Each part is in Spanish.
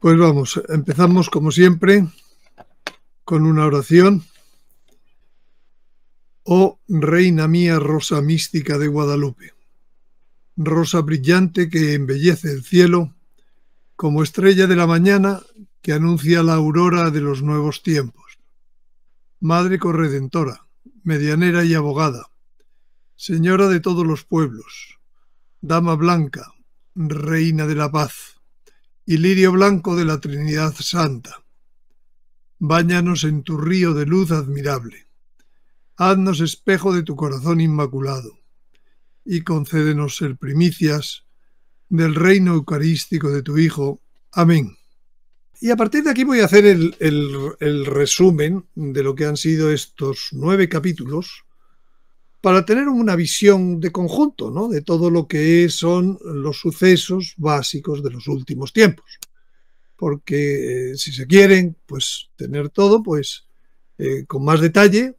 Pues vamos, empezamos como siempre con una oración. Oh Reina mía, rosa mística de Guadalupe, rosa brillante que embellece el cielo, como estrella de la mañana que anuncia la aurora de los nuevos tiempos. Madre corredentora, medianera y abogada, Señora de todos los pueblos, Dama blanca, Reina de la paz y lirio blanco de la Trinidad Santa. Báñanos en tu río de luz admirable. Haznos espejo de tu corazón inmaculado y concédenos ser primicias del reino eucarístico de tu Hijo. Amén. Y a partir de aquí voy a hacer el, el resumen de lo que han sido estos nueve capítulos para tener una visión de conjunto, ¿no? De todo lo que son los sucesos básicos de los últimos tiempos. Porque eh, si se quieren, pues tener todo, pues eh, con más detalle,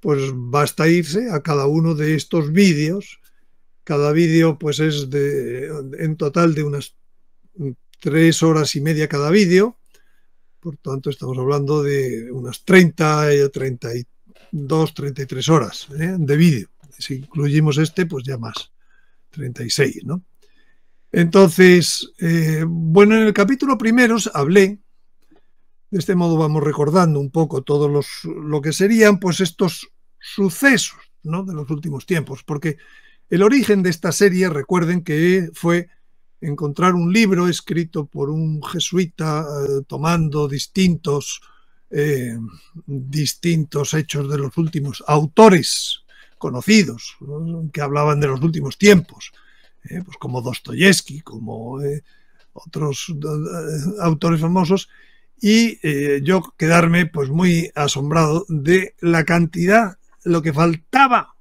pues basta irse a cada uno de estos vídeos. Cada vídeo, pues es de, en total de unas tres horas y media cada vídeo. Por tanto, estamos hablando de unas 30, 30 y 2, 33 horas ¿eh? de vídeo. Si incluimos este, pues ya más, 36, ¿no? Entonces, eh, bueno, en el capítulo primero hablé, de este modo vamos recordando un poco todo los, lo que serían pues estos sucesos ¿no? de los últimos tiempos, porque el origen de esta serie, recuerden que fue encontrar un libro escrito por un jesuita eh, tomando distintos eh, distintos hechos de los últimos autores conocidos que hablaban de los últimos tiempos, eh, pues como Dostoyevsky, como eh, otros autores famosos, y yo quedarme pues muy asombrado de la cantidad, lo que faltaba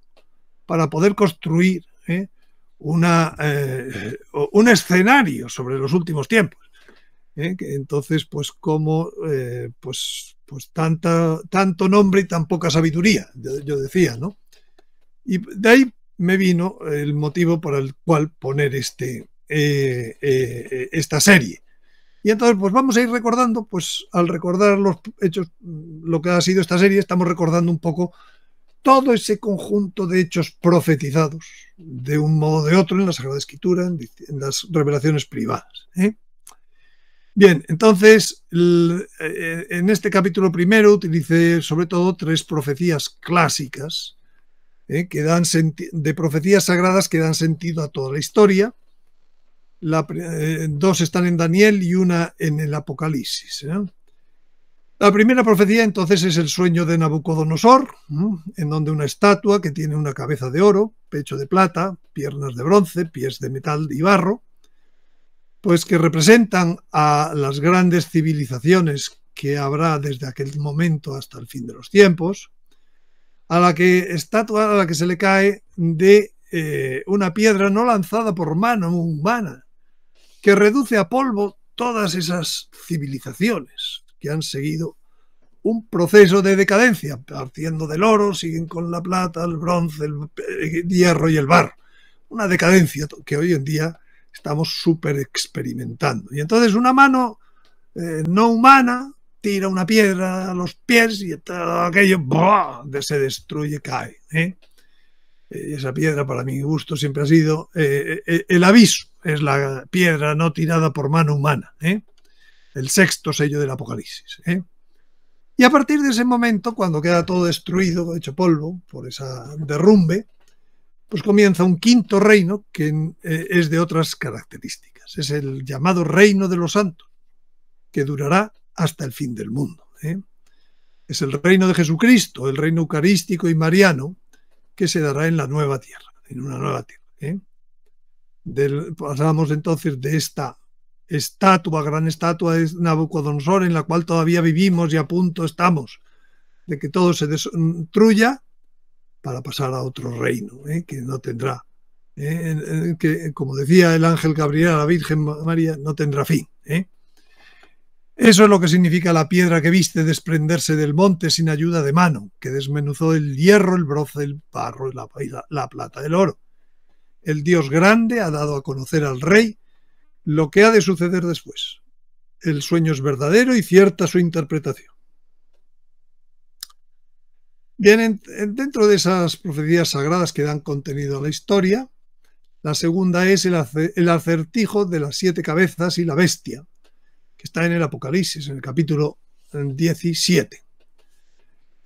para poder construir una, un escenario sobre los últimos tiempos. entonces, pues como pues pues tanta, tanto nombre y tan poca sabiduría, yo, decía, ¿no? Y de ahí me vino el motivo por el cual poner este, eh, eh, esta serie. Y entonces, pues vamos a ir recordando, pues al recordar los hechos, lo que ha sido esta serie, estamos recordando un poco todo ese conjunto de hechos profetizados de un modo o de otro en la Sagrada Escritura, en, las revelaciones privadas. ¿eh? Bien, entonces eh, en este capítulo primero utilicé sobre todo tres profecías clásicas eh, que dan de profecías sagradas que dan sentido a toda la historia. Eh, dos están en Daniel y una en el Apocalipsis. La primera profecía entonces es el sueño de Nabucodonosor, en donde una estatua que tiene una cabeza de oro, pecho de plata, piernas de bronce, pies de metal y barro, pues que representan a las grandes civilizaciones que habrá desde aquel momento hasta el fin de los tiempos, a la que estatua a la que se le cae de eh, una piedra no lanzada por mano humana, que reduce a polvo todas esas civilizaciones que han seguido un proceso de decadencia, partiendo del oro, siguen con la plata, el bronce, el hierro y el barro. Una decadencia que hoy en día estamos súper experimentando. Y entonces una mano eh, no humana tira una piedra a los pies y todo aquello se destruye, cae. ¿eh? Y esa piedra, para mi gusto, siempre ha sido eh, el aviso, es la piedra no tirada por mano humana, el sexto sello del Apocalipsis. Y a partir de ese momento, cuando queda todo destruido, hecho polvo por esa derrumbe, pues comienza un quinto reino que eh, es de otras características. Es el llamado reino de los santos, que durará hasta el fin del mundo. ¿eh? Es el reino de Jesucristo, el reino eucarístico y mariano, que se dará en la nueva tierra, en una nueva tierra. ¿eh? pasamos entonces de esta estatua, gran estatua de Nabucodonosor, en la cual todavía vivimos y a punto estamos de que todo se destruya, para pasar a otro reino, ¿eh? que no tendrá, ¿eh? que como decía el ángel Gabriel a la Virgen María, no tendrá fin. ¿eh? Eso es lo que significa la piedra que viste desprenderse del monte sin ayuda de mano, que desmenuzó el hierro, el bronce, el barro la, la, la plata, el oro. El Dios grande ha dado a conocer al rey lo que ha de suceder después. el sueño es verdadero y cierta su interpretación. Bien, dentro de esas profecías sagradas que dan contenido a la historia, la segunda es el, acertijo de las siete cabezas y la bestia, que está en el Apocalipsis, en el capítulo 17.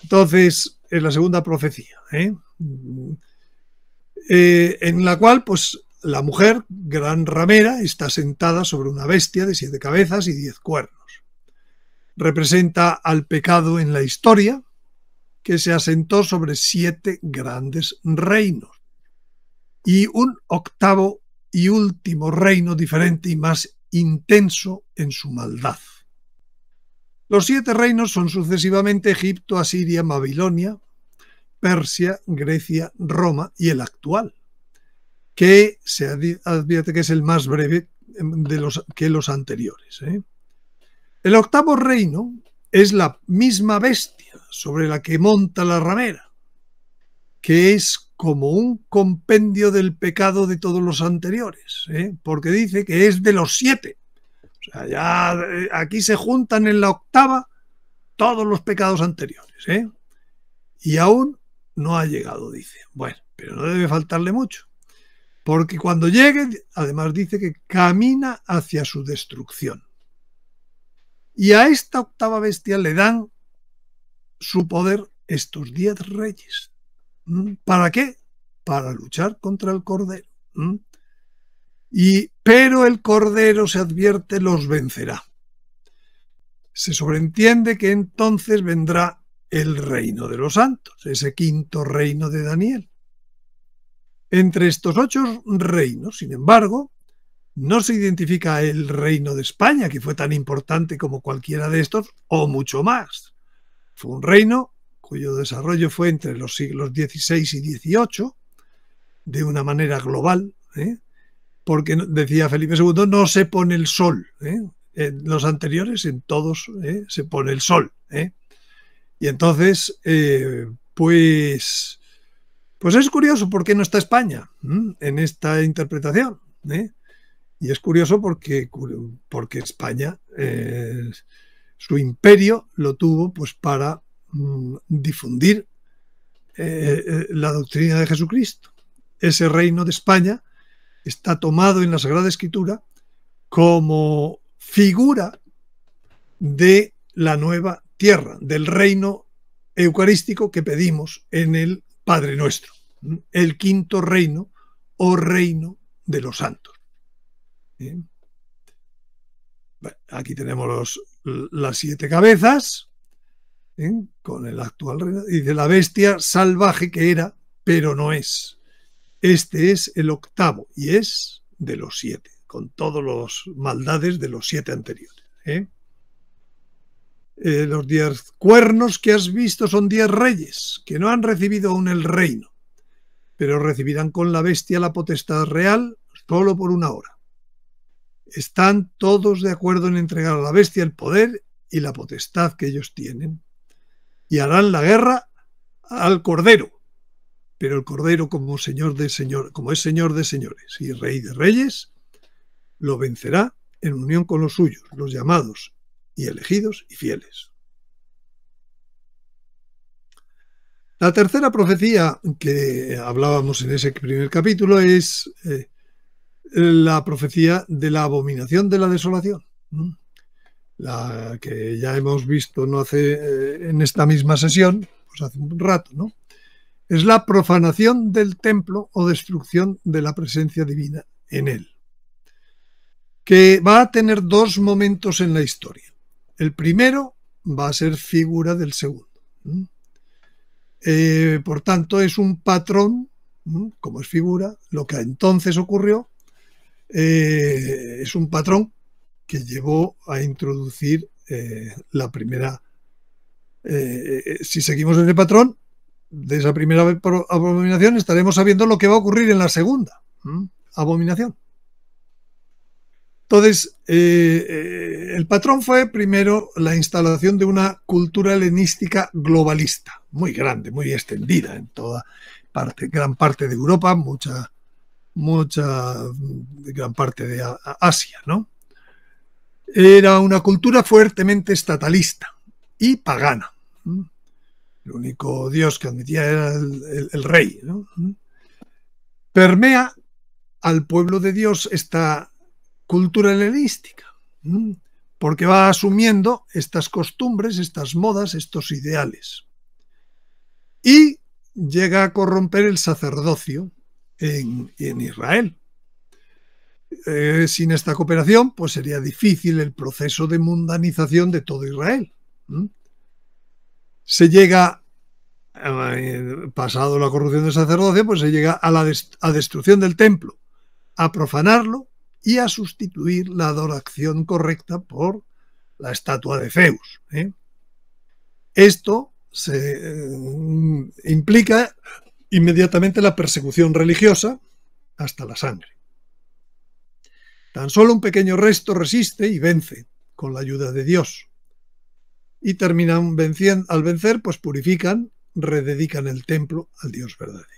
Entonces, es la segunda profecía, ¿eh? Eh, en la cual, pues, la mujer, gran ramera, está sentada sobre una bestia de siete cabezas y diez cuernos. Representa al pecado en la historia, que se asentó sobre siete grandes reinos y un octavo y último reino diferente y más intenso en su maldad. Los siete reinos son sucesivamente Egipto, Asiria, Babilonia, Persia, Grecia, Roma y el actual, que se advierte que es el más breve de los, que los anteriores. ¿eh? El octavo reino es la misma bestia sobre la que monta la ramera, que es como un compendio del pecado de todos los anteriores, ¿eh? porque dice que es de los siete. O sea, ya eh, aquí se juntan en la octava todos los pecados anteriores. ¿eh? Y aún no ha llegado, dice. Bueno, pero no debe faltarle mucho. Porque cuando llegue, además dice que camina hacia su destrucción. Y a esta octava bestia le dan su poder estos diez reyes. ¿Mm? ¿Para qué? Para luchar contra el Cordero. ¿Mm? Y, pero el Cordero se advierte los vencerá. Se sobreentiende que entonces vendrá el reino de los santos, ese quinto reino de Daniel. Entre estos ocho reinos, sin embargo, no se identifica el reino de España, que fue tan importante como cualquiera de estos, o mucho más. Fue un reino cuyo desarrollo fue entre los siglos XVI y XVIII, de una manera global, ¿eh? porque decía Felipe II, no se pone el sol. ¿eh? En los anteriores, en todos, ¿eh? se pone el sol. Y entonces, pues, pues es curioso por qué no está España en esta interpretación. Y es curioso porque, porque España, eh, su imperio lo tuvo pues para mm, difundir eh, eh, la doctrina de Jesucristo. Ese reino de España está tomado en la Sagrada Escritura como figura de la nueva tierra, del reino eucarístico que pedimos en el Padre Nuestro, el quinto reino o reino de los santos aquí tenemos las siete cabezas, con el actual reino, y de la bestia salvaje que era, pero no es. Este es el octavo y es de los siete, con todos los maldades de los siete anteriores. ¿eh? Eh, los diez cuernos que has visto son diez reyes, que no han recibido aún el reino, pero recibirán con la bestia la potestad real solo por una hora están todos de acuerdo en entregar a la bestia el poder y la potestad que ellos tienen y harán la guerra al cordero. Pero el cordero como señor de señor, como es señor de señores y rey de reyes, lo vencerá en unión con los suyos, los llamados y elegidos y fieles. La tercera profecía que hablábamos en ese primer capítulo es eh, la profecía de la abominación de la desolación, la que ya hemos visto no hace eh, en esta misma sesión, pues hace un rato, ¿no? Es la profanación del templo o destrucción de la presencia divina en él, que va a tener dos momentos en la historia. El primero va a ser figura del segundo. Eh, por tanto, es un patrón, como es figura, lo que entonces ocurrió eh, es un patrón que llevó a introducir eh, la primera, eh, si seguimos ese patrón, de esa primera abominación estaremos sabiendo lo que va a ocurrir en la segunda abominación. Entonces, el patrón fue primero la instalación de una cultura helenística globalista, muy grande, muy extendida en toda parte, gran parte de Europa, mucha mucha gran parte de Asia, ¿no? Era una cultura fuertemente estatalista y pagana. El único dios que admitía era el, rey. Permea al pueblo de Dios esta cultura helenística, porque va asumiendo estas costumbres, estas modas, estos ideales. Y llega a corromper el sacerdocio en, Israel. Eh, sin esta cooperación, pues sería difícil el proceso de mundanización de todo Israel. Se llega, eh, pasado la corrupción del sacerdocio, pues se llega a la destrucción del templo, a profanarlo y a sustituir la adoración correcta por la estatua de Zeus. ¿eh? Esto se implica inmediatamente la persecución religiosa hasta la sangre. Tan solo un pequeño resto resiste y vence con la ayuda de Dios. Y terminan venciendo, al vencer, pues purifican, rededican el templo al Dios verdadero.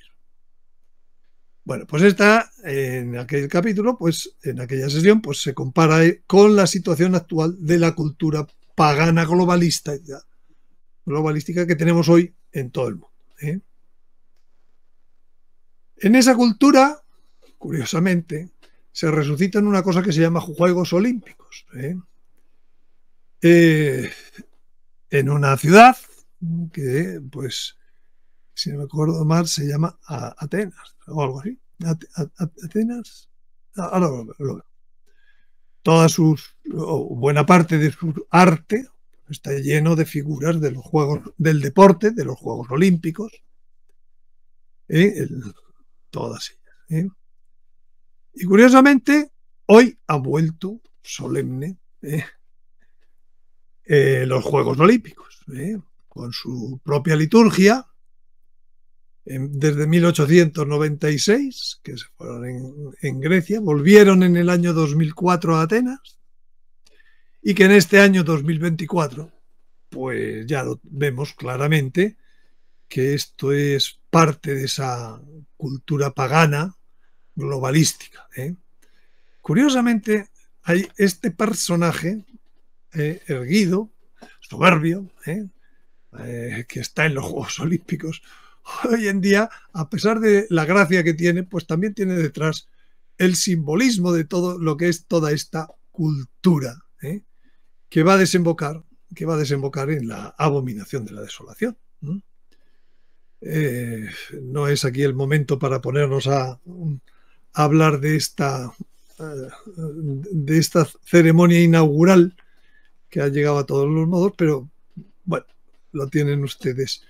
Bueno, pues está en aquel capítulo, pues en aquella sesión, pues se compara con la situación actual de la cultura pagana globalista, globalística que tenemos hoy en todo el mundo. ¿eh? En esa cultura, curiosamente, se resucitan una cosa que se llama Juegos Olímpicos. ¿eh? Eh, en una ciudad que, pues, si no me acuerdo mal, se llama Atenas o algo así. Atenas. Ahora Toda su, buena parte de su arte está lleno de figuras de los juegos del deporte, de los Juegos Olímpicos. ¿eh? Todas ellas. ¿eh? Y curiosamente, hoy ha vuelto solemne ¿eh? Eh, los Juegos Olímpicos, con su propia liturgia, desde 1896, que se fueron en, en, Grecia, volvieron en el año 2004 a Atenas, y que en este año 2024, pues ya lo vemos claramente, que esto es parte de esa cultura pagana globalística. ¿eh? Curiosamente, hay este personaje eh, erguido, soberbio, ¿eh? que está en los Juegos Olímpicos, hoy en día, a pesar de la gracia que tiene, pues también tiene detrás el simbolismo de todo lo que es toda esta cultura, que va a desembocar, que va a desembocar en la abominación de la desolación. Eh, no es aquí el momento para ponernos a, hablar de esta, eh, de esta ceremonia inaugural que ha llegado a todos los modos, pero bueno, lo tienen ustedes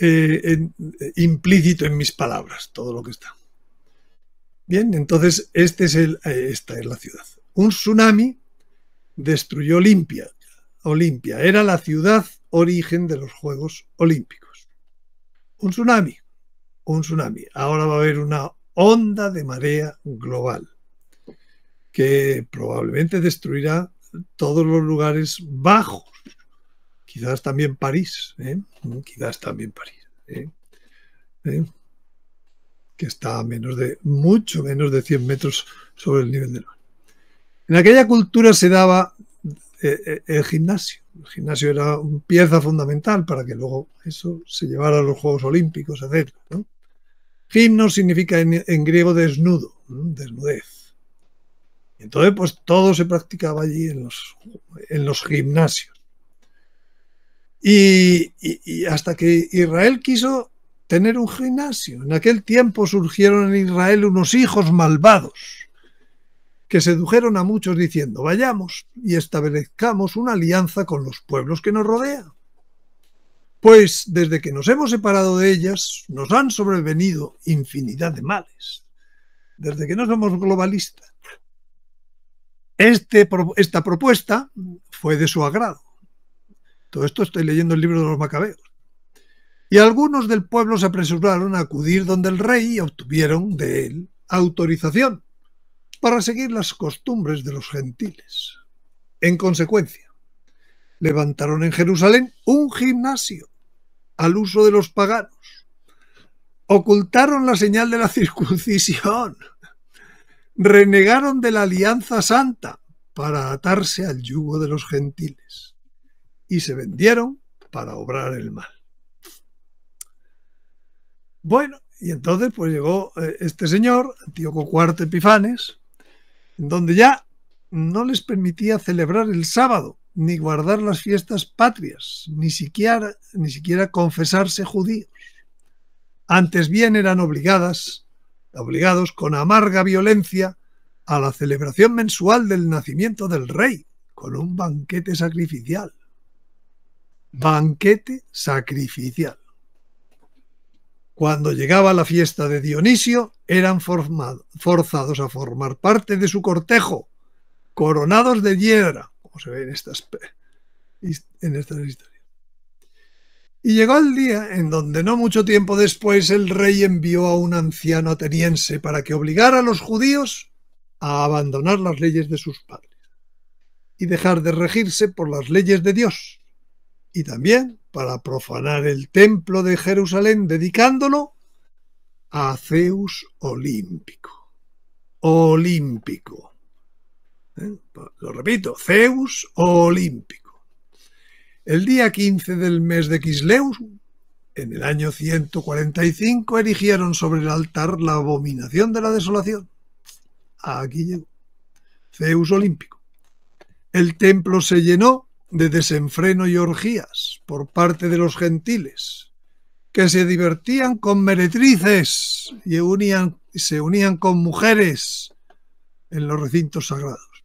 eh, implícito en mis palabras, todo lo que está. Bien, entonces este es el, esta es la ciudad. Un tsunami destruyó Olimpia. Olimpia era la ciudad origen de los Juegos Olímpicos un tsunami, un tsunami. Ahora va a haber una onda de marea global que probablemente destruirá todos los lugares bajos, quizás también París, ¿eh? quizás también París, ¿eh? ¿Eh? que está a menos de, mucho menos de 100 metros sobre el nivel del mar. En aquella cultura se daba el gimnasio, el gimnasio era una pieza fundamental para que luego eso se llevara a los Juegos Olímpicos, etc. ¿no? Gimno significa en, griego desnudo, desnudez. entonces, pues todo se practicaba allí en los gimnasios. y, hasta que Israel quiso tener un gimnasio. En aquel tiempo surgieron en Israel unos hijos malvados que sedujeron a muchos diciendo, vayamos y establezcamos una alianza con los pueblos que nos rodean. Pues desde que nos hemos separado de ellas, nos han sobrevenido infinidad de males. Desde que no somos globalistas. Este, esta propuesta fue de su agrado. Todo esto estoy leyendo el libro de los macabeos. Y algunos del pueblo se apresuraron a acudir donde el rey y obtuvieron de él autorización para seguir las costumbres de los gentiles. En consecuencia, levantaron en Jerusalén un gimnasio al uso de los paganos. Ocultaron la señal de la circuncisión. Renegaron de la alianza santa para atarse al yugo de los gentiles y se vendieron para obrar el mal. Bueno, y entonces pues llegó eh, este señor, Antíoco IV Epifanes, donde ya no les permitía celebrar el sábado, ni guardar las fiestas patrias, ni siquiera, ni siquiera confesarse judíos. Antes bien eran obligadas, obligados con amarga violencia a la celebración mensual del nacimiento del rey, con un banquete sacrificial. Banquete sacrificial. Cuando llegaba la fiesta de Dionisio, eran forzados a formar parte de su cortejo, coronados de hiedra, como se ve en estas, en estas historias. Y llegó el día en donde no mucho tiempo después el rey envió a un anciano ateniense para que obligara a los judíos a abandonar las leyes de sus padres y dejar de regirse por las leyes de Dios, y también para profanar el templo de Jerusalén dedicándolo a Zeus olímpico. Olímpico. ¿Eh? Lo repito, Zeus olímpico. El día 15 del mes de Quisleus, en el año 145, erigieron sobre el altar la abominación de la desolación. Aquí llegó. Zeus olímpico. El templo se llenó de desenfreno y orgías por parte de los gentiles, que se divertían con meretrices y se unían con mujeres en los recintos sagrados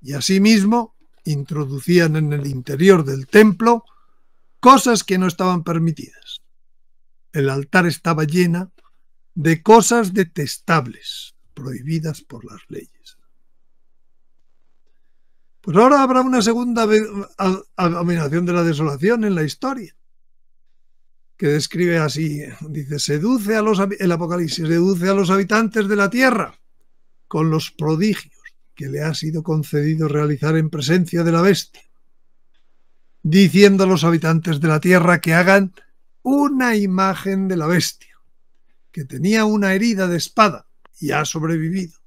y asimismo introducían en el interior del templo cosas que no estaban permitidas. El altar estaba llena de cosas detestables, prohibidas por las leyes. Pues ahora habrá una segunda abominación de la desolación en la historia, que describe así, dice, seduce a los, el Apocalipsis, seduce a los habitantes de la tierra con los prodigios que le ha sido concedido realizar en presencia de la bestia, diciendo a los habitantes de la tierra que hagan una imagen de la bestia, que tenía una herida de espada y ha sobrevivido.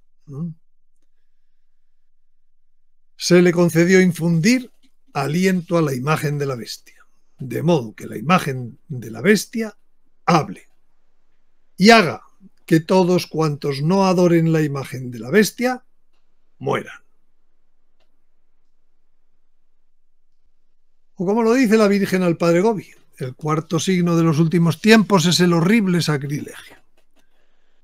Se le concedió infundir aliento a la imagen de la bestia, de modo que la imagen de la bestia hable y haga que todos cuantos no adoren la imagen de la bestia mueran. O como lo dice la Virgen al Padre Gobi, el cuarto signo de los últimos tiempos es el horrible sacrilegio,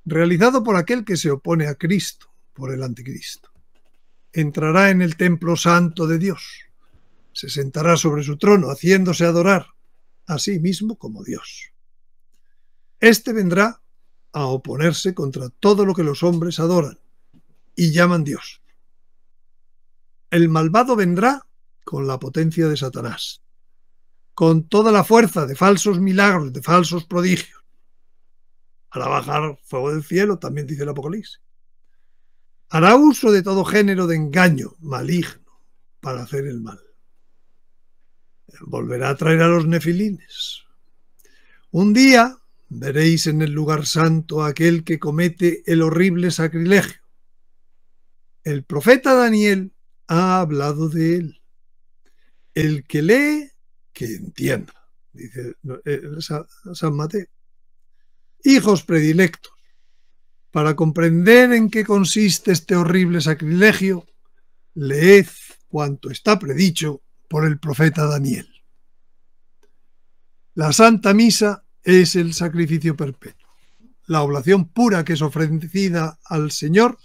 realizado por aquel que se opone a Cristo, por el anticristo. Entrará en el templo santo de Dios, se sentará sobre su trono, haciéndose adorar a sí mismo como Dios. Este vendrá a oponerse contra todo lo que los hombres adoran y llaman Dios, el malvado vendrá con la potencia de Satanás, con toda la fuerza de falsos milagros, de falsos prodigios. Hará bajar fuego del cielo, también dice el Apocalipsis. Hará uso de todo género de engaño maligno para hacer el mal. Volverá a traer a los nefilines. Un día veréis en el lugar santo a aquel que comete el horrible sacrilegio. El profeta Daniel ha hablado de él. El que lee, que entienda, dice eh, San Mateo. Hijos predilectos, para comprender en qué consiste este horrible sacrilegio, leed cuanto está predicho por el profeta Daniel. La Santa Misa es el sacrificio perpetuo, la oblación pura que es ofrecida al Señor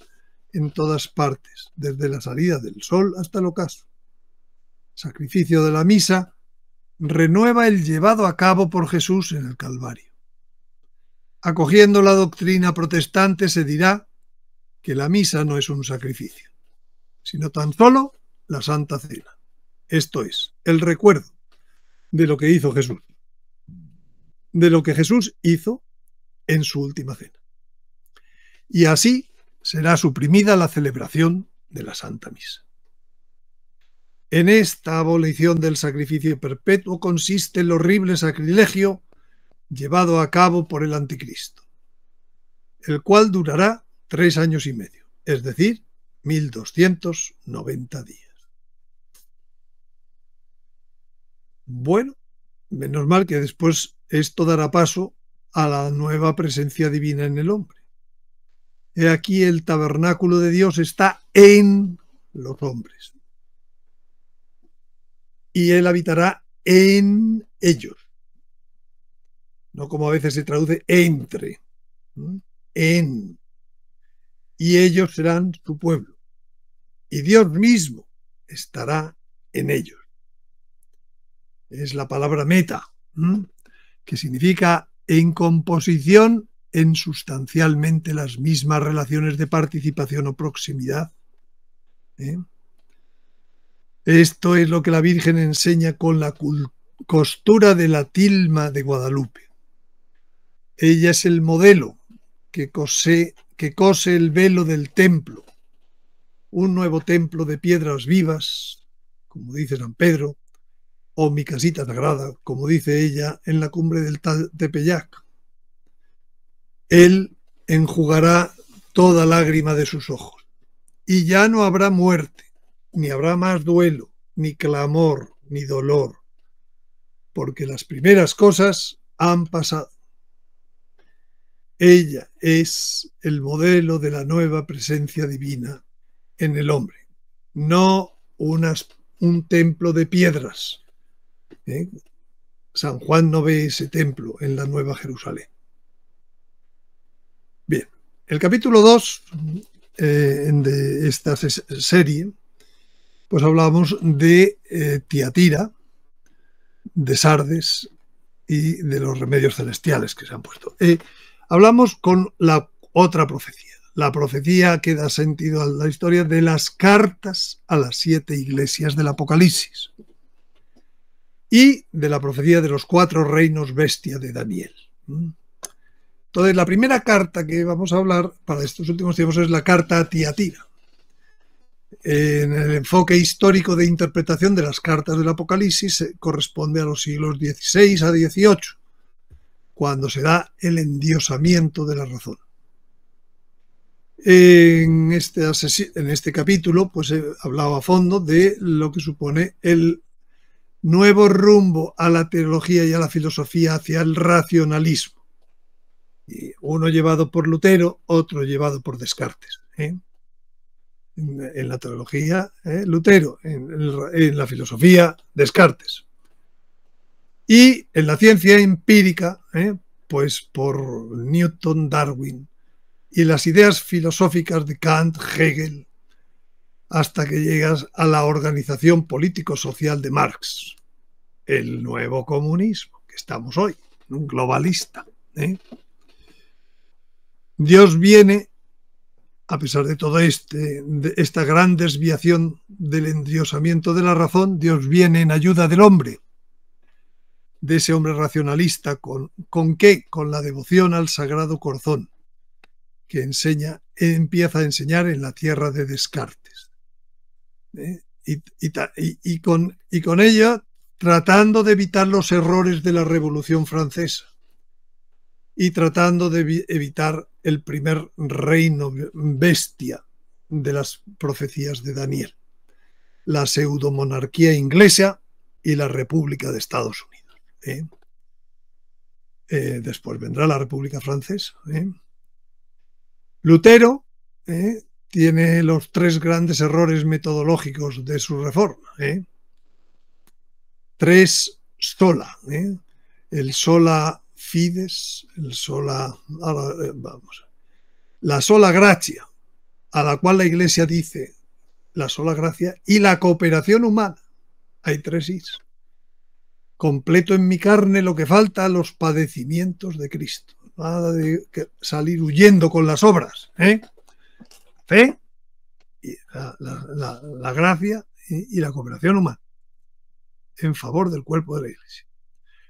en todas partes, desde la salida del sol hasta el ocaso. Sacrificio de la misa renueva el llevado a cabo por Jesús en el Calvario. Acogiendo la doctrina protestante se dirá que la misa no es un sacrificio, sino tan solo la Santa Cena. Esto es, el recuerdo de lo que hizo Jesús, de lo que Jesús hizo en su última cena. Y así será suprimida la celebración de la Santa Misa. En esta abolición del sacrificio perpetuo consiste el horrible sacrilegio llevado a cabo por el anticristo, el cual durará tres años y medio, es decir, 1290 días. Bueno, menos mal que después esto dará paso a la nueva presencia divina en el hombre. He aquí el tabernáculo de Dios está en los hombres. Y Él habitará en ellos. No como a veces se traduce entre. En. Y ellos serán su pueblo. Y Dios mismo estará en ellos. Es la palabra meta, que significa en composición en sustancialmente las mismas relaciones de participación o proximidad. ¿eh? Esto es lo que la Virgen enseña con la costura de la tilma de Guadalupe. Ella es el modelo que cose, que cose el velo del templo, un nuevo templo de piedras vivas, como dice San Pedro, o mi casita sagrada, como dice ella en la cumbre del Tepeyac. Él enjugará toda lágrima de sus ojos. Y ya no habrá muerte, ni habrá más duelo, ni clamor, ni dolor, porque las primeras cosas han pasado. Ella es el modelo de la nueva presencia divina en el hombre, no un templo de piedras. ¿Eh? San Juan no ve ese templo en la Nueva Jerusalén. Bien, el capítulo 2 eh, de esta serie, pues hablamos de eh, Tiatira, de Sardes y de los remedios celestiales que se han puesto. Hablamos con la otra profecía, la profecía que da sentido a la historia de las cartas a las siete iglesias del Apocalipsis y de la profecía de los cuatro reinos bestia de Daniel. Entonces, la primera carta que vamos a hablar para estos últimos tiempos es la carta a Tiatira. En el enfoque histórico de interpretación de las cartas del Apocalipsis corresponde a los siglos XVI a XVIII, cuando se da el endiosamiento de la razón. En este, en este capítulo, pues he hablado a fondo de lo que supone el nuevo rumbo a la teología y a la filosofía hacia el racionalismo uno llevado por Lutero, otro llevado por Descartes. ¿eh? En, la teología, ¿eh? Lutero, en, la filosofía, Descartes. Y en la ciencia empírica, ¿eh? pues por Newton, Darwin, y las ideas filosóficas de Kant, Hegel, hasta que llegas a la organización político-social de Marx, el nuevo comunismo que estamos hoy, un globalista. ¿eh? Dios viene, a pesar de toda este, esta gran desviación del endiosamiento de la razón, Dios viene en ayuda del hombre, de ese hombre racionalista. ¿Con, ¿con qué? Con la devoción al Sagrado Corazón, que enseña, empieza a enseñar en la tierra de Descartes. ¿Eh? y, con, ella tratando de evitar los errores de la Revolución Francesa y tratando de evitar el primer reino bestia de las profecías de Daniel, la pseudomonarquía inglesa y la República de Estados Unidos. ¿eh? Eh, después vendrá la República Francesa. Lutero tiene los tres grandes errores metodológicos de su reforma. Tres sola. El sola fides, el sola, eh, vamos, la sola gracia, a la cual la Iglesia dice la sola gracia y la cooperación humana. Hay tres is. Completo en mi carne lo que falta los padecimientos de Cristo. Nada de salir huyendo con las obras. ¿eh? Fe, y la, gracia y la cooperación humana en favor del cuerpo de la Iglesia.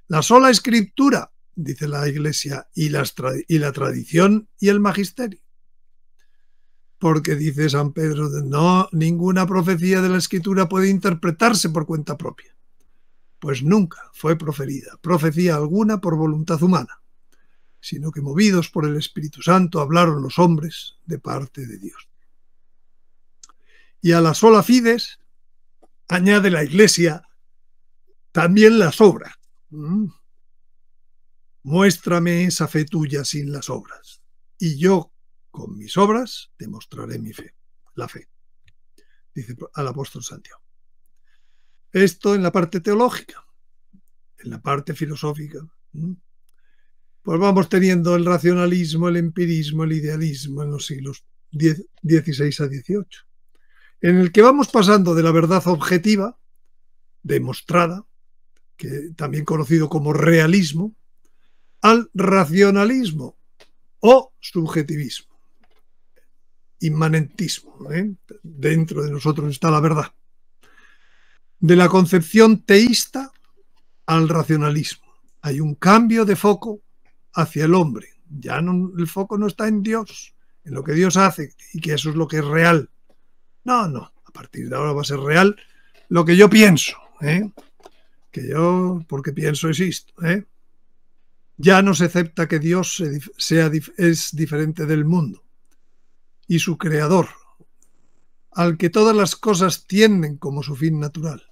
La sola escritura, dice la Iglesia, y, y la tradición y el magisterio. Porque dice San Pedro, no, ninguna profecía de la Escritura puede interpretarse por cuenta propia, pues nunca fue proferida profecía alguna por voluntad humana, sino que movidos por el Espíritu Santo hablaron los hombres de parte de Dios. Y a la sola fides añade la Iglesia también las obras. Mm. Muéstrame esa fe tuya sin las obras, y yo con mis obras demostraré mi fe, la fe, dice al apóstol Santiago. Esto en la parte teológica, en la parte filosófica. Pues vamos teniendo el racionalismo, el empirismo, el idealismo en los siglos XVI a XVIII, en el que vamos pasando de la verdad objetiva, demostrada, que también conocido como realismo, al racionalismo o subjetivismo, inmanentismo. ¿eh? Dentro de nosotros está la verdad. De la concepción teísta al racionalismo. Hay un cambio de foco hacia el hombre. Ya no, el foco no está en Dios, en lo que Dios hace y que eso es lo que es real. No, no. A partir de ahora va a ser real lo que yo pienso. ¿eh? Que yo, porque pienso, existo. ¿eh? Ya no se acepta que Dios sea, es diferente del mundo y su creador, al que todas las cosas tienden como su fin natural.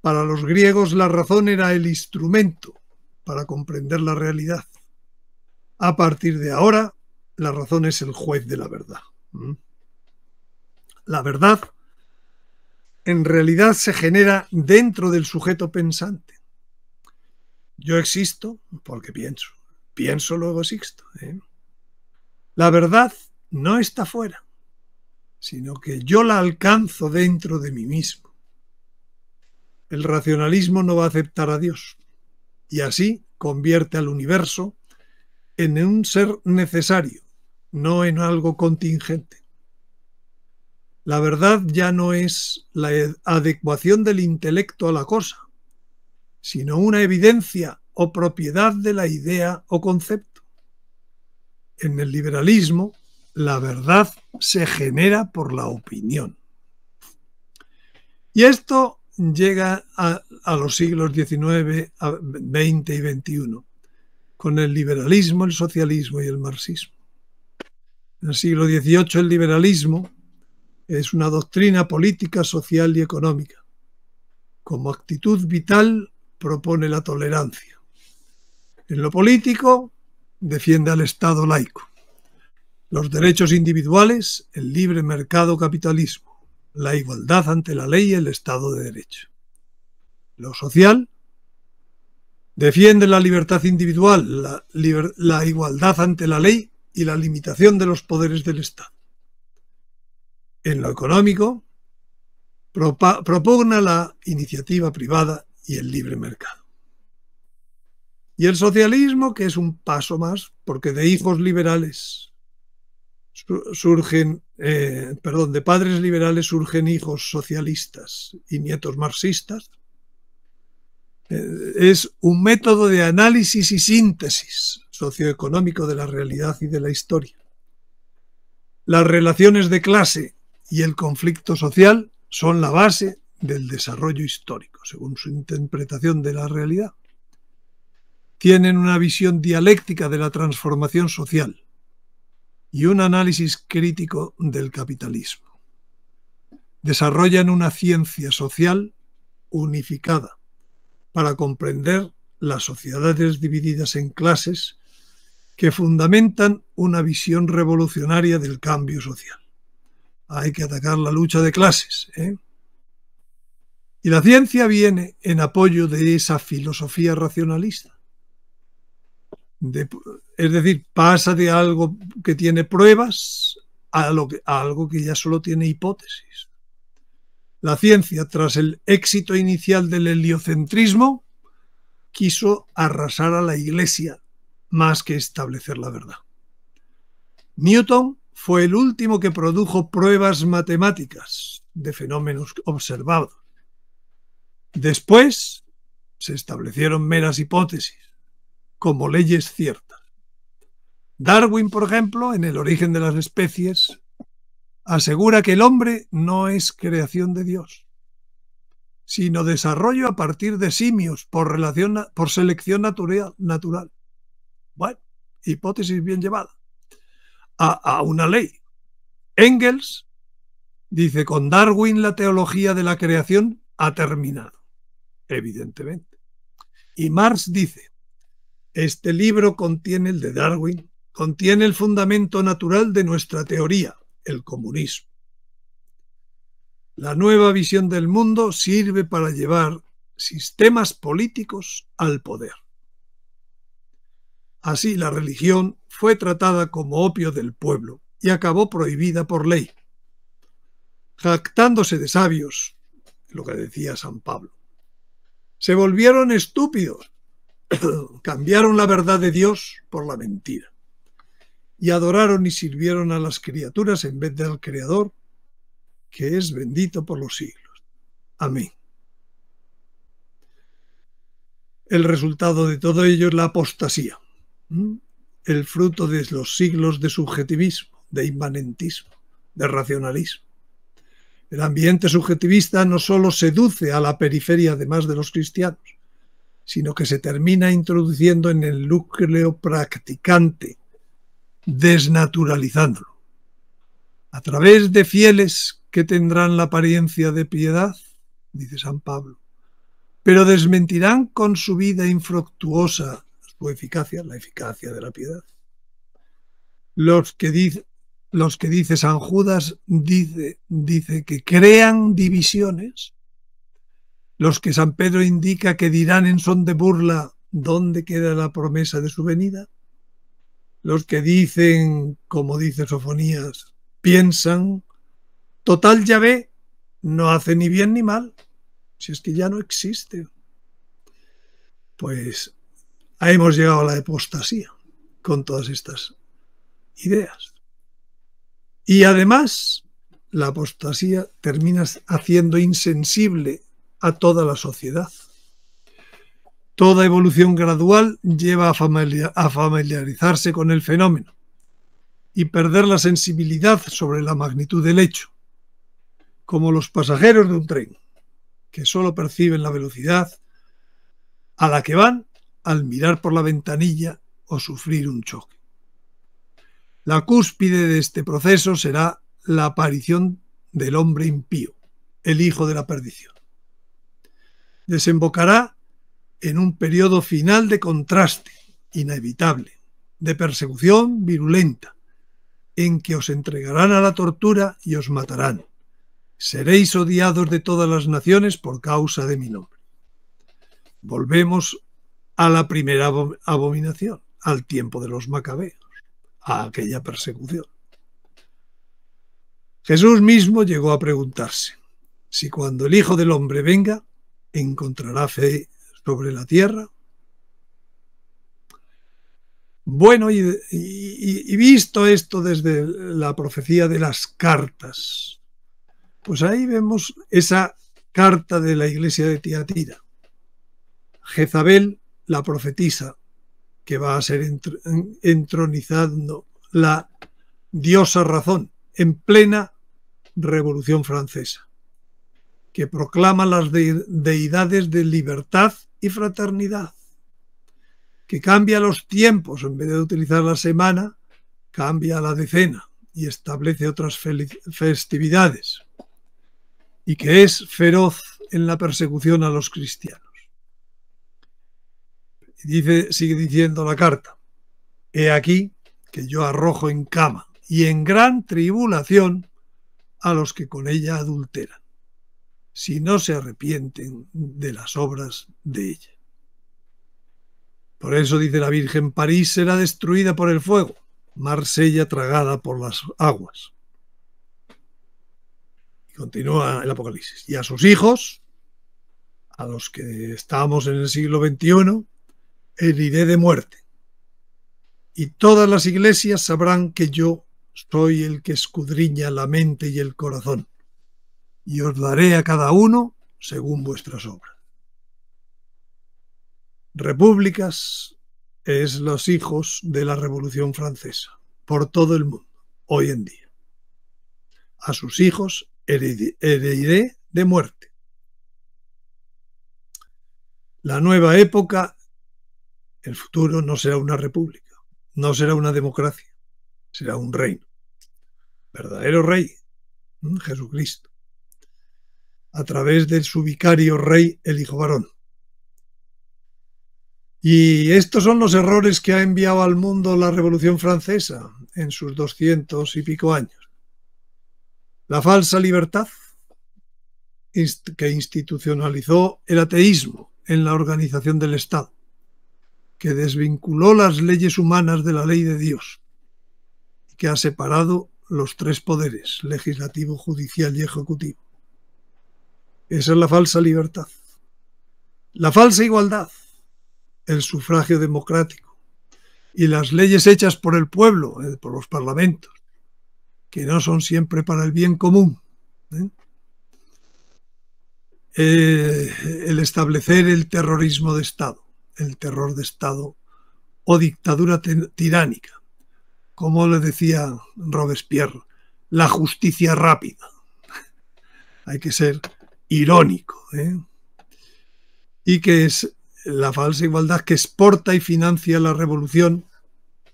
Para los griegos la razón era el instrumento para comprender la realidad. A partir de ahora, la razón es el juez de la verdad. ¿Mm? La verdad en realidad se genera dentro del sujeto pensante. Yo existo porque pienso. Pienso, luego existo. ¿eh? La verdad no está fuera, sino que yo la alcanzo dentro de mí mismo. El racionalismo no va a aceptar a Dios y así convierte al universo en un ser necesario, no en algo contingente. La verdad ya no es la adecuación del intelecto a la cosa, sino una evidencia o propiedad de la idea o concepto. En el liberalismo, la verdad se genera por la opinión. Y esto llega a, los siglos XIX, XX y XXI, con el liberalismo, el socialismo y el marxismo. En el siglo XVIII el liberalismo es una doctrina política, social y económica. Como actitud vital propone la tolerancia. En lo político, defiende al Estado laico. Los derechos individuales, el libre mercado capitalismo, la igualdad ante la ley y el Estado de Derecho. Lo social, defiende la libertad individual, la, igualdad ante la ley y la limitación de los poderes del Estado. En lo económico, propugna la iniciativa privada y el libre mercado. Y el socialismo, que es un paso más, porque de hijos liberales surgen, eh, perdón, de padres liberales surgen hijos socialistas y nietos marxistas, eh, es un método de análisis y síntesis socioeconómico de la realidad y de la historia. Las relaciones de clase y el conflicto social son la base del desarrollo histórico, según su interpretación de la realidad. Tienen una visión dialéctica de la transformación social y un análisis crítico del capitalismo. Desarrollan una ciencia social unificada para comprender las sociedades divididas en clases que fundamentan una visión revolucionaria del cambio social. Hay que atacar la lucha de clases. ¿eh? Y la ciencia viene en apoyo de esa filosofía racionalista. Es decir, pasa de algo que tiene pruebas a, algo que ya solo tiene hipótesis. La ciencia, tras el éxito inicial del heliocentrismo, quiso arrasar a la Iglesia más que establecer la verdad. Newton fue el último que produjo pruebas matemáticas de fenómenos observados Después se establecieron meras hipótesis, como leyes ciertas. Darwin, por ejemplo, en El origen de las especies, asegura que el hombre no es creación de Dios, sino desarrollo a partir de simios por, relación, por selección natural. Bueno, hipótesis bien llevada. A, a una ley. Engels Dice, con Darwin la teología de la creación ha terminado, evidentemente. Y Marx dice, este libro contiene el de Darwin, contiene el fundamento natural de nuestra teoría, el comunismo. La nueva visión del mundo sirve para llevar sistemas políticos al poder. Así la religión fue tratada como opio del pueblo y acabó prohibida por ley jactándose de sabios, lo que decía San Pablo. Se volvieron estúpidos, cambiaron la verdad de Dios por la mentira, y adoraron y sirvieron a las criaturas en vez del Creador, que es bendito por los siglos. Amén. El resultado de todo ello es la apostasía, el fruto de los siglos de subjetivismo, de inmanentismo, de racionalismo. El ambiente subjetivista no solo seduce a la periferia además de los cristianos, sino que se termina introduciendo en el núcleo practicante, desnaturalizándolo. A través de fieles que tendrán la apariencia de piedad, dice San Pablo, pero desmentirán con su vida infructuosa su eficacia, la eficacia de la piedad. Los que, dicen los que dice San Judas, dice, dice que crean divisiones, los que San Pedro indica que dirán en son de burla dónde queda la promesa de su venida, los que dicen, como dice Sofonías, piensan, total ya ve, no hace ni bien ni mal, si es que ya no existe. Pues hemos llegado a la apostasía con todas estas ideas. Y además, la apostasía termina haciendo insensible a toda la sociedad. Toda evolución gradual lleva a, familiarizarse con el fenómeno y perder la sensibilidad sobre la magnitud del hecho, como los pasajeros de un tren, que solo perciben la velocidad a la que van al mirar por la ventanilla o sufrir un choque. La cúspide de este proceso será la aparición del hombre impío, el hijo de la perdición. Desembocará en un periodo final de contraste, inevitable, de persecución virulenta, en que os entregarán a la tortura y os matarán. Seréis odiados de todas las naciones por causa de mi nombre. Volvemos a la primera abominación, al tiempo de los macabeos a aquella persecución. Jesús mismo llegó a preguntarse si cuando el Hijo del Hombre venga encontrará fe sobre la tierra. Bueno, y, visto esto desde la profecía de las cartas, pues ahí vemos esa carta de la iglesia de Tiatira. Jezabel, la profetisa, que va a ser entronizando la diosa razón en plena Revolución Francesa, que proclama las deidades de libertad y fraternidad, que cambia los tiempos, en vez de utilizar la semana, cambia la decena y establece otras festividades, y que es feroz en la persecución a los cristianos. Dice, sigue diciendo la carta, he aquí que yo arrojo en cama y en gran tribulación a los que con ella adulteran, si no se arrepienten de las obras de ella. Por eso dice la Virgen, París será destruida por el fuego, Marsella tragada por las aguas. Y continúa el Apocalipsis. Y a sus hijos, a los que estamos en el siglo XXI, heriré de muerte. Y todas las iglesias sabrán que yo soy el que escudriña la mente y el corazón, y os daré a cada uno según vuestras obras. Repúblicas es los hijos de la Revolución Francesa, por todo el mundo, hoy en día. A sus hijos heriré de muerte. La nueva época el futuro no será una república, no será una democracia, será un reino. Verdadero rey, Jesucristo, a través de su vicario rey, el hijo varón. Y estos son los errores que ha enviado al mundo la Revolución Francesa en sus doscientos y pico años. La falsa libertad que institucionalizó el ateísmo en la organización del Estado, que desvinculó las leyes humanas de la ley de Dios que ha separado los tres poderes, legislativo, judicial y ejecutivo. Esa es la falsa libertad. La falsa igualdad el sufragio democrático y las leyes hechas por el pueblo, eh, por los parlamentos, que no son siempre para el bien común. ¿eh? Eh, el establecer el terrorismo de Estado, el terror de Estado o dictadura tiránica, como le decía Robespierre, la justicia rápida. Hay que ser irónico. Y que es la falsa igualdad que exporta y financia la revolución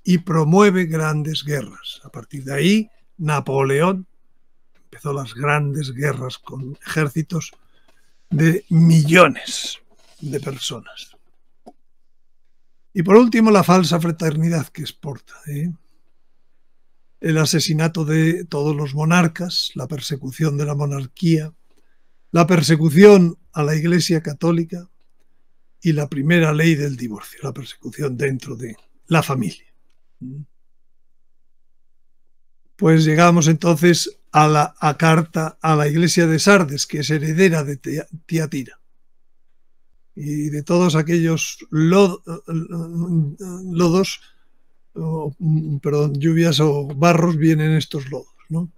y promueve grandes guerras. A partir de ahí, Napoleón empezó las grandes guerras con ejércitos de millones de personas. Y por último, la falsa fraternidad que exporta. ¿eh? El asesinato de todos los monarcas, la persecución de la monarquía, la persecución a la Iglesia Católica, y la primera ley del divorcio, la persecución dentro de la familia. Pues llegamos entonces a la carta a la iglesia de Sardes, que es heredera de Tiatira. Y de todos aquellos lodos, perdón, lluvias o barros vienen estos lodos. ¿no?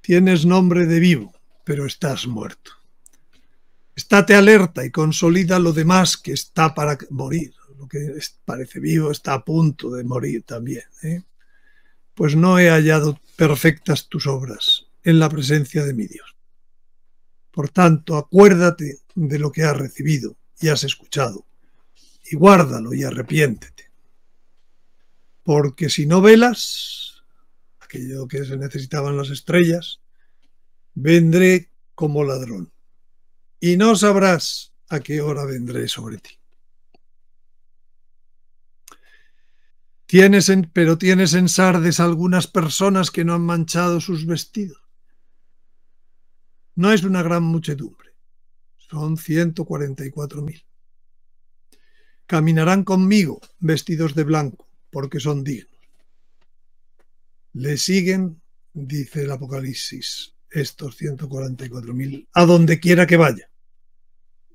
Tienes nombre de vivo, pero estás muerto. Estate alerta y consolida lo demás que está para morir. Lo que parece vivo está a punto de morir también. ¿eh? Pues no he hallado perfectas tus obras en la presencia de mi Dios. Por tanto, acuérdate de lo que has recibido y has escuchado, y guárdalo y arrepiéntete. Porque si no velas, aquello que se necesitaban las estrellas, vendré como ladrón y no sabrás a qué hora vendré sobre ti. Tienes en, pero tienes en Sardes algunas personas que no han manchado sus vestidos. No es una gran muchedumbre, son 144.000. Caminarán conmigo vestidos de blanco, porque son dignos. Le siguen, dice el Apocalipsis, estos 144.000, a donde quiera que vaya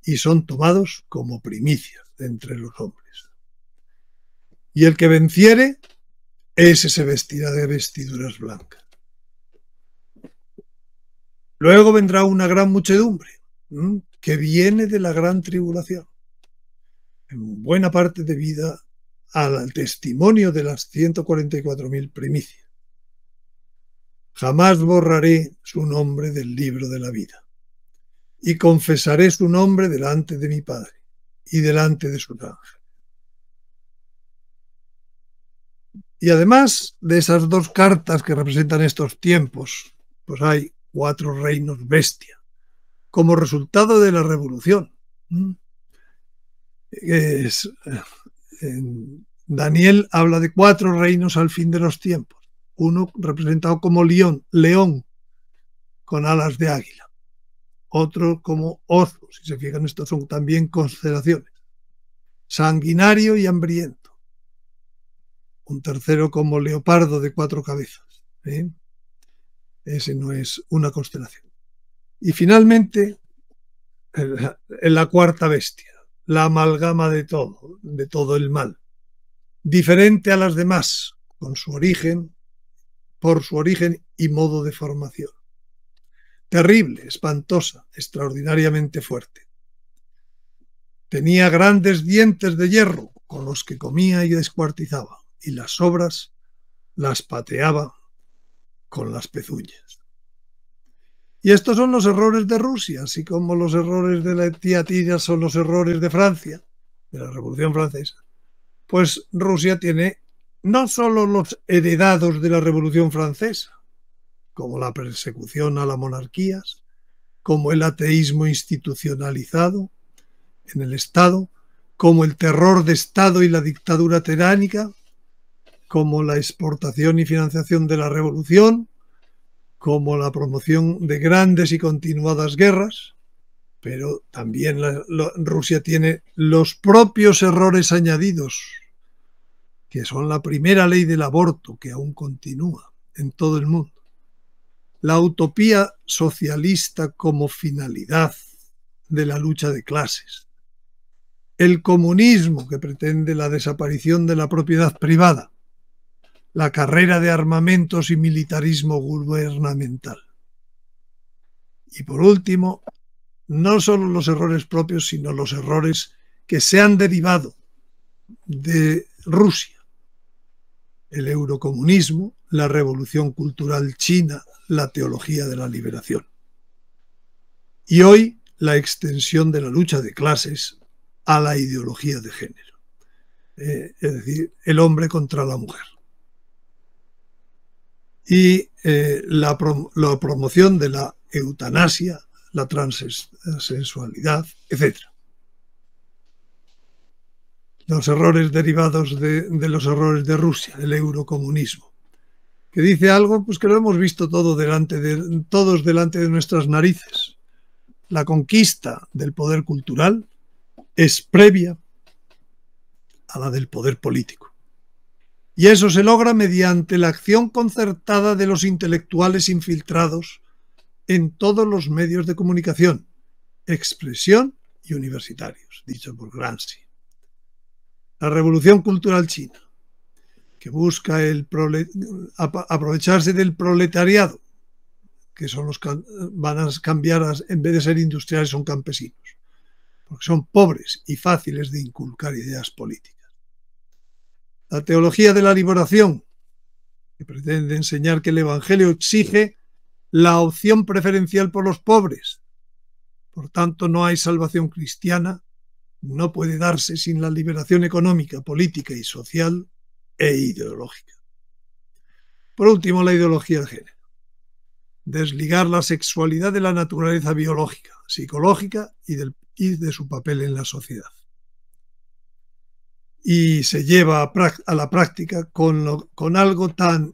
y son tomados como primicias entre los hombres. Y el que venciere, ese se vestirá de vestiduras blancas. Luego vendrá una gran muchedumbre que viene de la gran tribulación, en buena parte debida al testimonio de las 144.000 primicias. Jamás borraré su nombre del libro de la vida y confesaré su nombre delante de mi Padre y delante de su ángel. Y además de esas dos cartas que representan estos tiempos, pues hay cuatro reinos bestia, como resultado de la revolución. Es, Daniel habla de cuatro reinos al fin de los tiempos. Uno representado como león, león con alas de águila otro como Ozo, si se fijan, estos son también constelaciones, sanguinario y hambriento, un tercero como leopardo de cuatro cabezas, ¿eh? ese no es una constelación. Y finalmente, en la cuarta bestia, la amalgama de todo, de todo el mal, diferente a las demás, con su origen, por su origen y modo de formación terrible, espantosa, extraordinariamente fuerte. Tenía grandes dientes de hierro con los que comía y descuartizaba, y las sobras las pateaba con las pezuñas. Y estos son los errores de Rusia, así como los errores de la tía son los errores de Francia, de la Revolución Francesa. Pues Rusia tiene no solo los heredados de la Revolución Francesa, como la persecución a las monarquías, como el ateísmo institucionalizado en el Estado, como el terror de Estado y la dictadura tiránica, como la exportación y financiación de la revolución, como la promoción de grandes y continuadas guerras, pero también Rusia tiene los propios errores añadidos, que son la primera ley del aborto que aún continúa en todo el mundo, la utopía socialista como finalidad de la lucha de clases, el comunismo que pretende la desaparición de la propiedad privada, la carrera de armamentos y militarismo gubernamental. Y por último, no solo los errores propios, sino los errores que se han derivado de Rusia. El eurocomunismo, la revolución cultural china, la teología de la liberación. Y hoy la extensión de la lucha de clases a la ideología de género. Eh, es decir, el hombre contra la mujer y eh, la, promoción de la eutanasia, la transexualidad, etc. Los errores derivados de, los errores de Rusia, el eurocomunismo, que dice algo pues que lo hemos visto todo delante de, todos delante de nuestras narices. La conquista del poder cultural es previa a la del poder político. Y eso se logra mediante la acción concertada de los intelectuales infiltrados en todos los medios de comunicación, expresión y universitarios, dicho por Gramsci. La revolución cultural china, que busca el aprovecharse del proletariado, que son los van a cambiar, en vez de ser industriales, son campesinos, porque son pobres y fáciles de inculcar ideas políticas. La teología de la liberación, que pretende enseñar que el Evangelio exige la opción preferencial por los pobres. Por tanto, no hay salvación cristiana, no puede darse sin la liberación económica, política y social e ideológica. Por último, la ideología de género. Desligar la sexualidad de la naturaleza biológica, psicológica y, y de su papel en la sociedad y se lleva a, la práctica con, con algo tan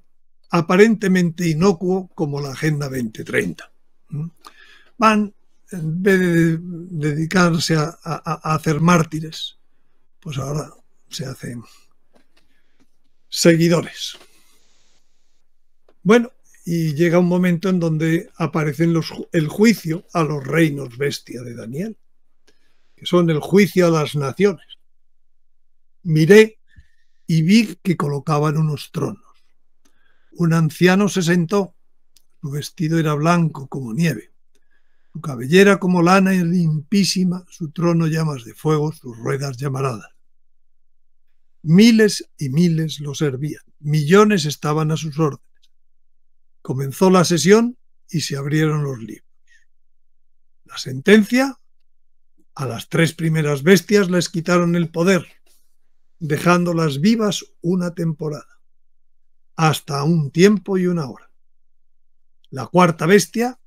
aparentemente inocuo como la Agenda 2030. Van, en vez de dedicarse a, hacer mártires, pues ahora se hacen seguidores. Bueno, y llega un momento en donde aparecen los, el juicio a los reinos bestia de Daniel, que son el juicio a las naciones miré y vi que colocaban unos tronos. Un anciano se sentó, su vestido era blanco como nieve, su cabellera como lana y limpísima, su trono llamas de fuego, sus ruedas llamaradas. Miles y miles lo servían, millones estaban a sus órdenes. Comenzó la sesión y se abrieron los libros. La sentencia, a las tres primeras bestias les quitaron el poder, dejándolas vivas una temporada, hasta un tiempo y una hora. La cuarta bestia,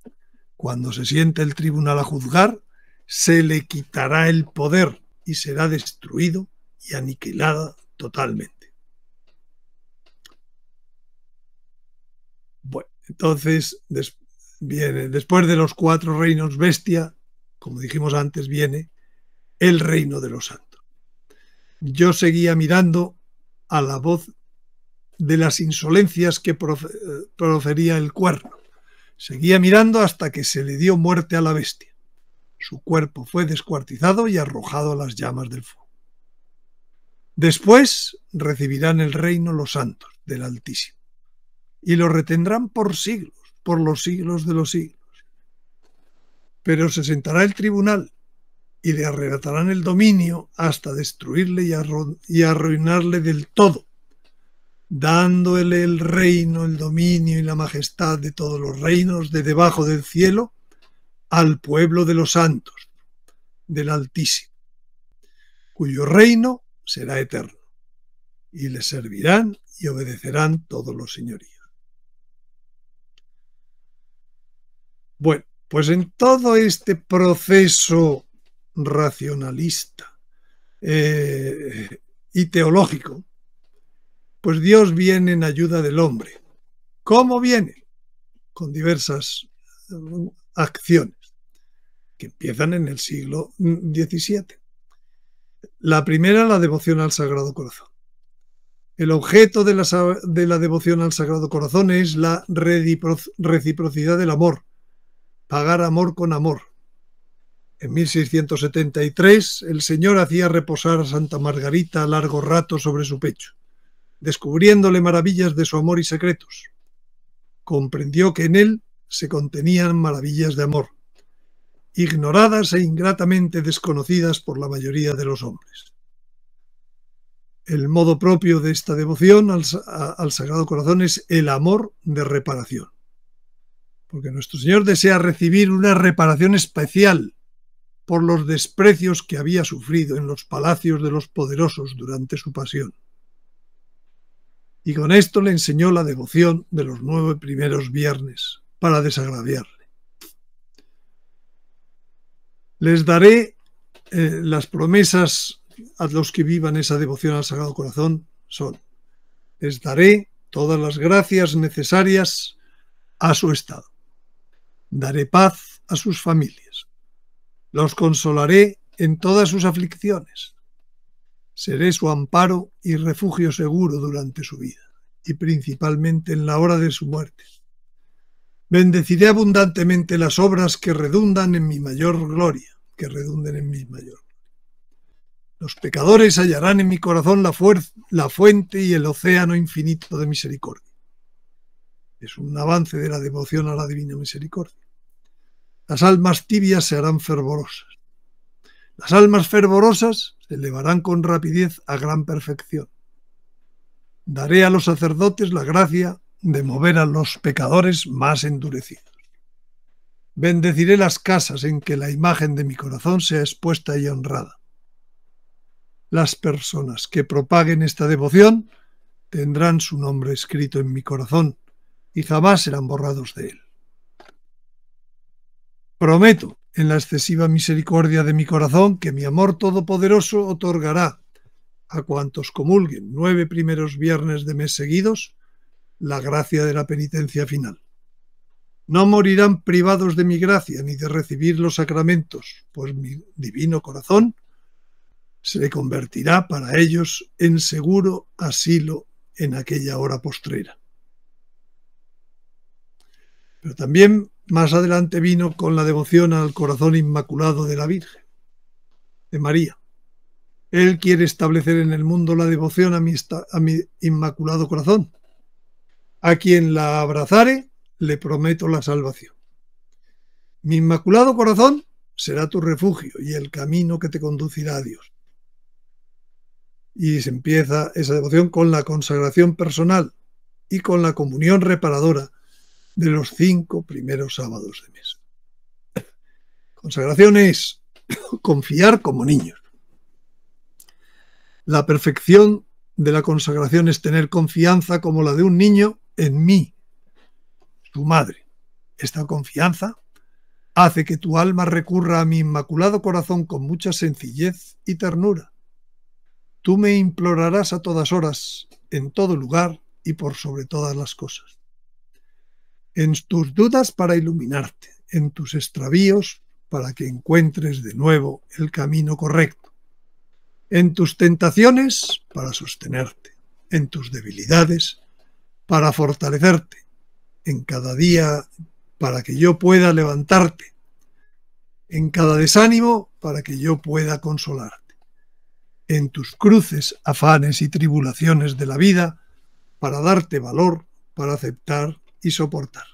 cuando se siente el tribunal a juzgar, se le quitará el poder y será destruido y aniquilada totalmente. Bueno, entonces viene, después de los cuatro reinos bestia, como dijimos antes, viene el reino de los santos. Yo seguía mirando a la voz de las insolencias que profería el cuerno. Seguía mirando hasta que se le dio muerte a la bestia. Su cuerpo fue descuartizado y arrojado a las llamas del fuego. Después recibirán el reino los santos del Altísimo y lo retendrán por siglos, por los siglos de los siglos. Pero se sentará el tribunal y le arrebatarán el dominio hasta destruirle y, arruinarle del todo, dándole el reino, el dominio y la majestad de todos los reinos de debajo del cielo al pueblo de los santos, del Altísimo, cuyo reino será eterno, y le servirán y obedecerán todos los señoríos. Bueno, pues en todo este proceso racionalista eh, y teológico, pues Dios viene en ayuda del hombre. ¿Cómo viene? Con diversas eh, acciones que empiezan en el siglo XVII. La primera, la devoción al Sagrado Corazón. El objeto de la, devoción al Sagrado Corazón es la reciprocidad del amor, pagar amor con amor. En 1673 el Señor hacía reposar a Santa Margarita largo rato sobre su pecho, descubriéndole maravillas de su amor y secretos. Comprendió que en él se contenían maravillas de amor ignoradas e ingratamente desconocidas por la mayoría de los hombres. El modo propio de esta devoción al, Sagrado Corazón es el amor de reparación, porque nuestro Señor desea recibir una reparación especial por los desprecios que había sufrido en los palacios de los poderosos durante su pasión. Y con esto le enseñó la devoción de los nueve primeros viernes para desagraviar. Les daré eh, las promesas a los que vivan esa devoción al Sagrado Corazón son, les daré todas las gracias necesarias a su estado. Daré paz a sus familias. Los consolaré en todas sus aflicciones. Seré su amparo y refugio seguro durante su vida y principalmente en la hora de su muerte. Bendeciré abundantemente las obras que redundan en mi mayor gloria, que redunden en mi mayor. Los pecadores hallarán en mi corazón la, la fuente y el océano infinito de misericordia. Es un avance de la devoción a la divina misericordia. Las almas tibias se harán fervorosas. Las almas fervorosas se elevarán con rapidez a gran perfección. Daré a los sacerdotes la gracia de mover a los pecadores más endurecidos. Bendeciré las casas en que la imagen de mi corazón sea expuesta y honrada. Las personas que propaguen esta devoción tendrán su nombre escrito en mi corazón y jamás serán borrados de él. Prometo, en la excesiva misericordia de mi corazón, que mi amor todopoderoso otorgará a cuantos comulguen nueve primeros viernes de mes seguidos la gracia de la penitencia final. No morirán privados de mi gracia ni de recibir los sacramentos, pues mi divino corazón se convertirá para ellos en seguro asilo en aquella hora postrera. Pero también más adelante vino con la devoción al corazón inmaculado de la Virgen, de María. Él quiere establecer en el mundo la devoción a mi, inmaculado corazón, a quien la abrazare, le prometo la salvación. Mi inmaculado corazón será tu refugio y el camino que te conducirá a Dios. Y se empieza esa devoción con la consagración personal y con la comunión reparadora de los cinco primeros sábados de mes. Consagración es confiar como niños. La perfección de la consagración es tener confianza como la de un niño en mí, tu madre. Esta confianza hace que tu alma recurra a mi inmaculado corazón con mucha sencillez y ternura. Tú me implorarás a todas horas, en todo lugar y por sobre todas las cosas. En tus dudas para iluminarte, en tus extravíos para que encuentres de nuevo el camino correcto, en tus tentaciones para sostenerte, en tus debilidades para fortalecerte en cada día para que yo pueda levantarte, en cada desánimo para que yo pueda consolarte, en tus cruces, afanes y tribulaciones de la vida para darte valor, para aceptar y soportar.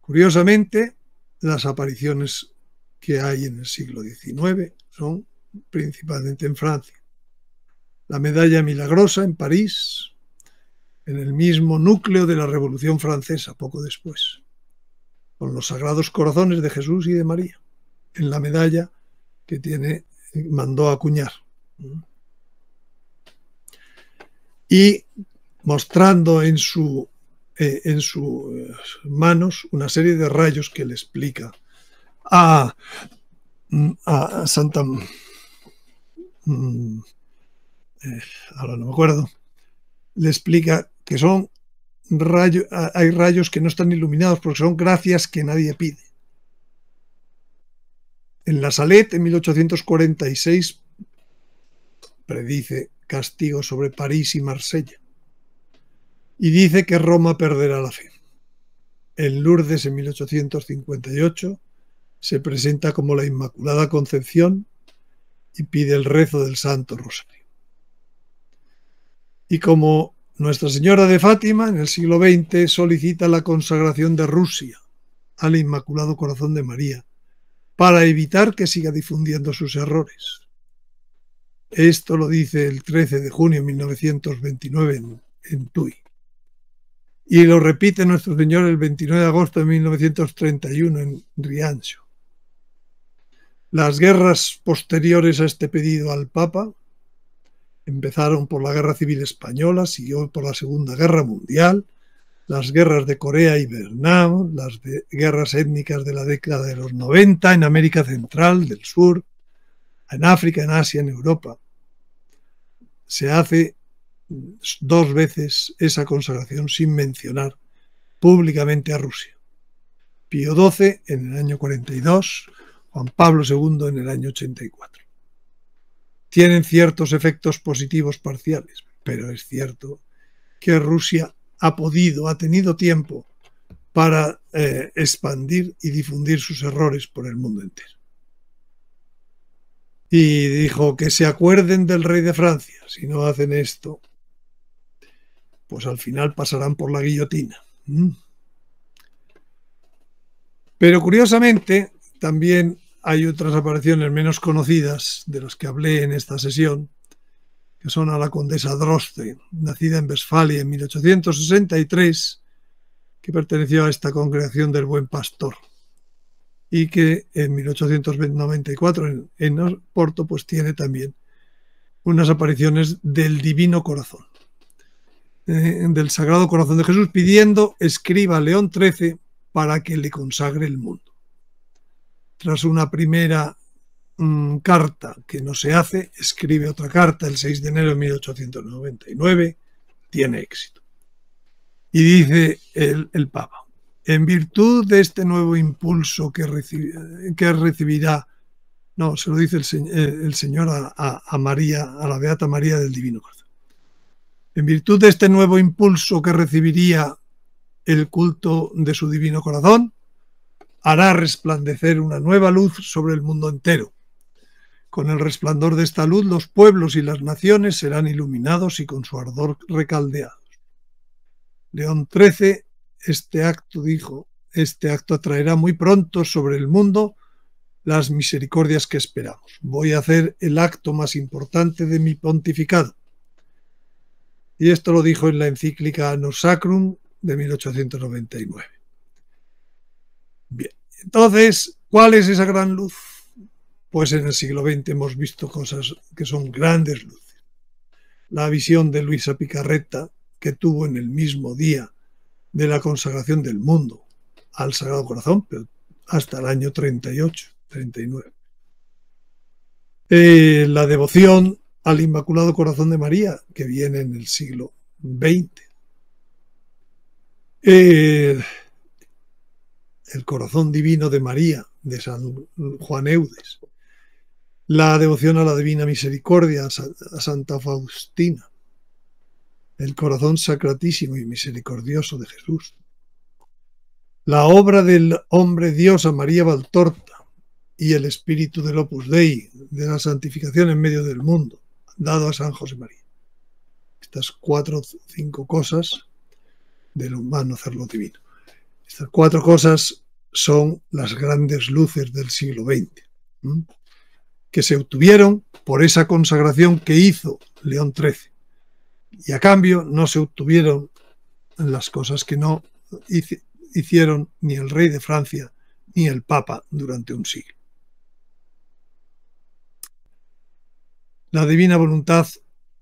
Curiosamente, las apariciones que hay en el siglo XIX son principalmente en Francia. La medalla milagrosa en París, en el mismo núcleo de la Revolución Francesa, poco después, con los sagrados corazones de Jesús y de María, en la medalla que tiene, mandó acuñar. Y mostrando en su, eh, en sus manos una serie de rayos que le explica a, a Santa... Mm, eh, ahora no me acuerdo, le explica que son rayos, hay rayos que no están iluminados porque son gracias que nadie pide. En la Salet, en 1846, predice castigo sobre París y Marsella. Y dice que Roma perderá la fe. En Lourdes, en 1858, se presenta como la Inmaculada Concepción y pide el rezo del Santo Rosario. Y como Nuestra Señora de Fátima, en el siglo XX, solicita la consagración de Rusia al Inmaculado Corazón de María, para evitar que siga difundiendo sus errores. Esto lo dice el 13 de junio de 1929 en, en Tui. Y lo repite nuestro Señor el 29 de agosto de 1931 en Riancho. Las guerras posteriores a este pedido al Papa empezaron por la Guerra Civil Española, siguió por la Segunda Guerra Mundial, las guerras de Corea y Vietnam, las guerras étnicas de la década de los 90 en América Central, del Sur, en África, en Asia, en Europa. Se hace dos veces esa consagración sin mencionar públicamente a Rusia. Pío XII en el año 42, Juan Pablo II en el año 84. Tienen ciertos efectos positivos parciales, pero es cierto que Rusia ha podido, ha tenido tiempo para eh, expandir y difundir sus errores por el mundo entero y dijo que se acuerden del rey de Francia. Si no hacen esto, pues al final pasarán por la guillotina. Mm. Pero curiosamente, también hay otras apariciones menos conocidas de las que hablé en esta sesión, que son a la condesa Droste, nacida en Westfalia en 1863, que perteneció a esta congregación del Buen Pastor y que en 1894 en, en Porto pues tiene también unas apariciones del Divino Corazón, eh, del Sagrado Corazón de Jesús, pidiendo escriba a León XIII para que le consagre el mundo. Tras una primera mm, carta que no se hace, escribe otra carta el 6 de enero de 1899, tiene éxito. Y dice el, el Papa, en virtud de este nuevo impulso que, que recibirá, no, se lo dice el, eh, Señor a, María, a la Beata María del Divino. En virtud de este nuevo impulso que recibiría el culto de su Divino Corazón, hará resplandecer una nueva luz sobre el mundo entero. Con el resplandor de esta luz los pueblos y las naciones serán iluminados y con su ardor recaldeados. León XIII este acto, dijo, este acto atraerá muy pronto sobre el mundo las misericordias que esperamos. Voy a hacer el acto más importante de mi pontificado. Y esto lo dijo en la encíclica Nos Sacrum de 1899. Bien, entonces, ¿cuál es esa gran luz? Pues en el siglo XX hemos visto cosas que son grandes luces. La visión de Luisa Picarreta, que tuvo en el mismo día de la consagración del mundo al Sagrado Corazón, pero hasta el año 38, 39. Eh, la devoción al Inmaculado Corazón de María, que viene en el siglo XX. El corazón divino de María, de San Juan Eudes. La devoción a la Divina Misericordia, a Santa Faustina el corazón sacratísimo y misericordioso de Jesús. La obra del hombre Dios a María Valtorta y el espíritu del Opus Dei, de la santificación en medio del mundo, dado a San José María. Estas cuatro o cinco cosas del humano hacerlo divino. Estas cuatro cosas son las grandes luces del siglo XX, que se obtuvieron por esa consagración que hizo León XIII y a cambio no se obtuvieron las cosas que no hicieron ni el rey de Francia ni el Papa durante un siglo. La divina voluntad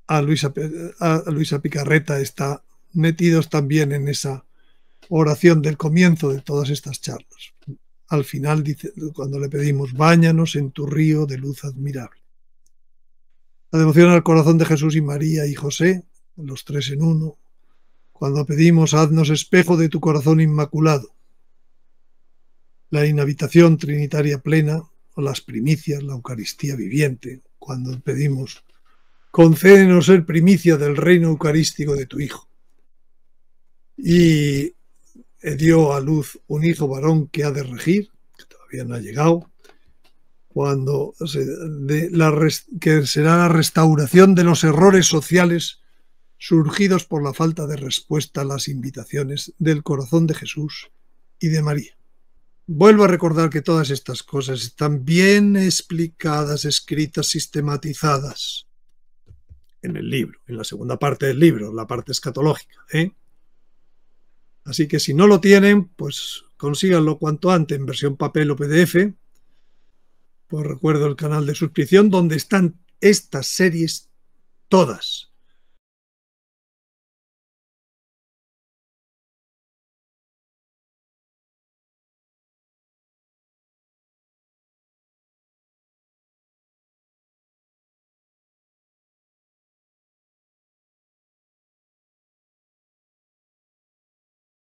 a Luisa, a Picarreta está metidos también en esa oración del comienzo de todas estas charlas. Al final dice, cuando le pedimos, báñanos en tu río de luz admirable. La devoción al corazón de Jesús y María y José, los tres en uno, cuando pedimos, haznos espejo de tu corazón inmaculado. La inhabitación trinitaria plena, o las primicias, la Eucaristía viviente, cuando pedimos, concédenos ser primicia del reino eucarístico de tu Hijo. Y dio a luz un hijo varón que ha de regir, que todavía no ha llegado, cuando de la, que será la restauración de los errores sociales surgidos por la falta de respuesta a las invitaciones del corazón de Jesús y de María. Vuelvo a recordar que todas estas cosas están bien explicadas, escritas, sistematizadas en el libro, en la segunda parte del libro, la parte escatológica. ¿eh? Así que si no lo tienen, pues consíganlo cuanto antes en versión papel o PDF. Pues recuerdo el canal de suscripción donde están estas series todas